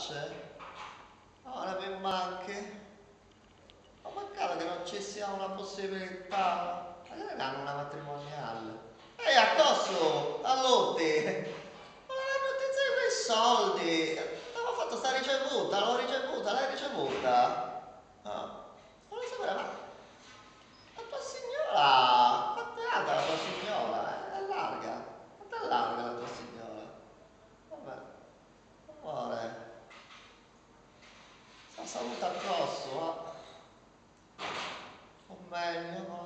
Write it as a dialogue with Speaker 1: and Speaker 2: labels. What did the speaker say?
Speaker 1: facce? Ora mi manchi. Ma mancava che non ci sia una possibilità. Magari danno una matrimoniale. Ehi, accosso, a Lotti! Ma la notizia di quei soldi! Avevo fatto sta ricevuta, l'ho ricevuta, l'hai ricevuta? 你咋不早我买你了